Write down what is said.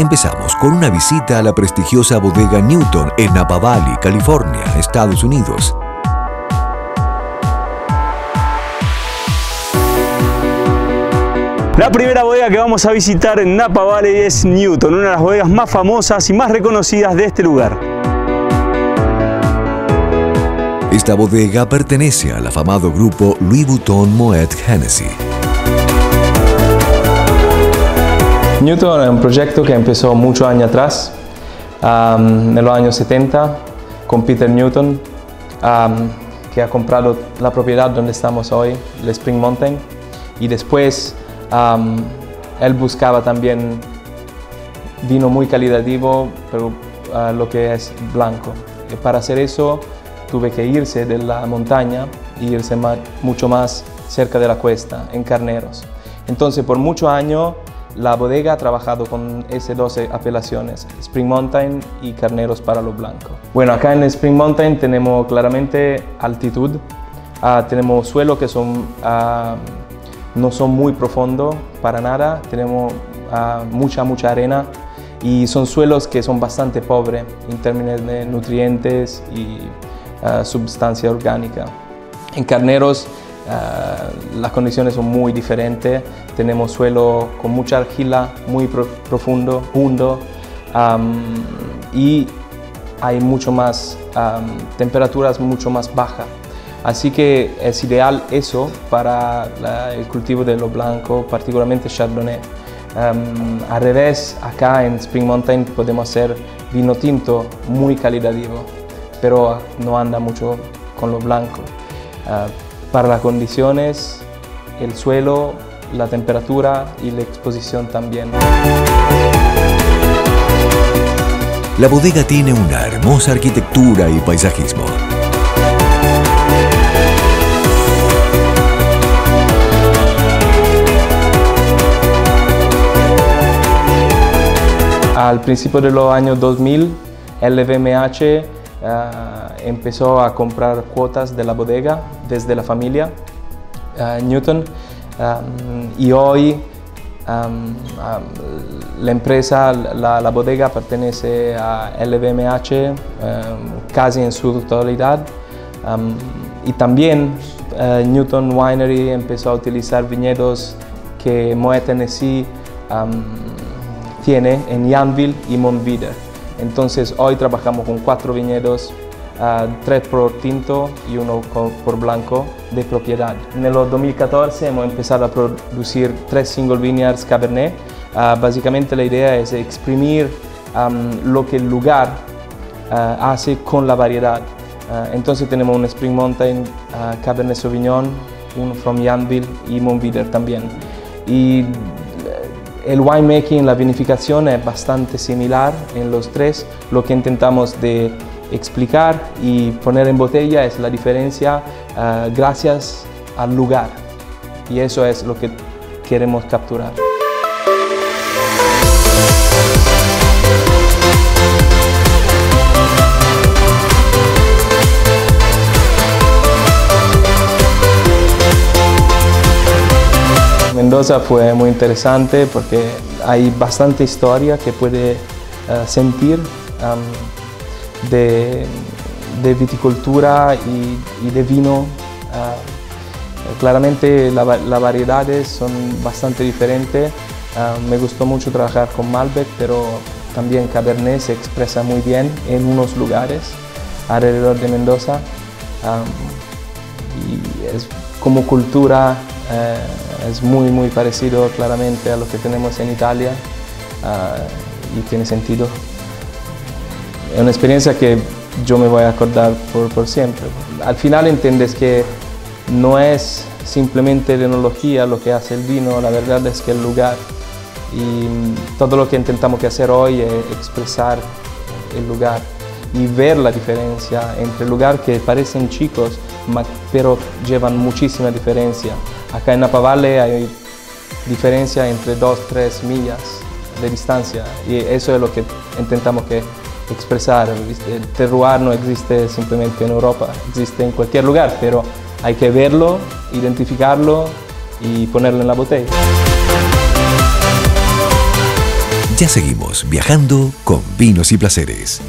Empezamos con una visita a la prestigiosa bodega Newton en Napa Valley, California, Estados Unidos. La primera bodega que vamos a visitar en Napa Valley es Newton, una de las bodegas más famosas y más reconocidas de este lugar. Esta bodega pertenece al afamado grupo Louis Vuitton Moet Hennessy. Newton es un proyecto que empezó muchos años atrás, en los años 70, con Peter Newton, que ha comprado la propiedad donde estamos hoy, el Spring Mountain, y después él buscaba también vino muy calitativo, pero uh, lo que es blanco. Y para hacer eso tuve que irse de la montaña e irse mucho más cerca de la cuesta, en Carneros. Entonces, por muchos años la bodega ha trabajado con esas dos apelaciones, Spring Mountain y Carneros para lo blanco. Bueno, acá en Spring Mountain tenemos claramente altitud, ah, tenemos suelos que son, ah, no son muy profundos para nada, tenemos ah, mucha, mucha arena y son suelos que son bastante pobres en términos de nutrientes y sustancia orgánica. En Carneros las condiciones son muy diferentes, tenemos suelo con mucha argila, muy profundo, hondo y hay mucho más temperaturas mucho más bajas. Así que es ideal eso para el cultivo de lo blanco, particularmente Chardonnay. al revés, acá en Spring Mountain podemos hacer vino tinto muy calitativo, pero no anda mucho con lo blanco. Ah, para las condiciones, el suelo la temperatura y la exposición también. La bodega tiene una hermosa arquitectura y paisajismo. Al principio de los años 2000, LVMH empezó a comprar cuotas de la bodega desde la familia uh, Newton y hoy la empresa, la, bodega pertenece a LVMH casi en su totalidad y también eh, Newton Winery empezó a utilizar viñedos que Moet Tennessee tiene en Yanville y Montvideo. Entonces hoy trabajamos con cuatro viñedos tres por tinto y uno por blanco de propiedad. En el 2014 hemos empezado a producir tres single vineyards Cabernet. Ah, básicamente la idea es exprimir lo que el lugar ah, hace con la variedad. Entonces tenemos un Spring Mountain Cabernet Sauvignon, un From Yanville y Montvideo también. Y el winemaking, la vinificación es bastante similar en los tres. Lo que intentamos de explicar y poner en botella es la diferencia uh, gracias al lugar. Y eso es lo que queremos capturar. Mendoza fue muy interesante porque hay bastante historia que puede uh, sentir. De, viticultura y, de vino. Ah, claramente las variedades son bastante diferentes. Ah, me gustó mucho trabajar con Malbec, pero también Cabernet se expresa muy bien en unos lugares alrededor de Mendoza. Ah, y es, como cultura eh, es muy muy parecido claramente a lo que tenemos en Italia y tiene sentido es una experiencia que yo me voy a acordar por, siempre. Al final entiendes que no es simplemente la enología lo que hace el vino, la verdad es que el lugar. Y todo lo que intentamos hacer hoy es expresar el lugar y ver la diferencia entre lugares que parecen chicos, pero llevan muchísima diferencia. Acá en Napa Valley hay diferencia entre 2-3 millas de distancia y eso es lo que intentamos que expresar. El terroir no existe simplemente en Europa, existe en cualquier lugar, pero hay que verlo, identificarlo y ponerlo en la botella. Ya seguimos viajando con vinos y placeres.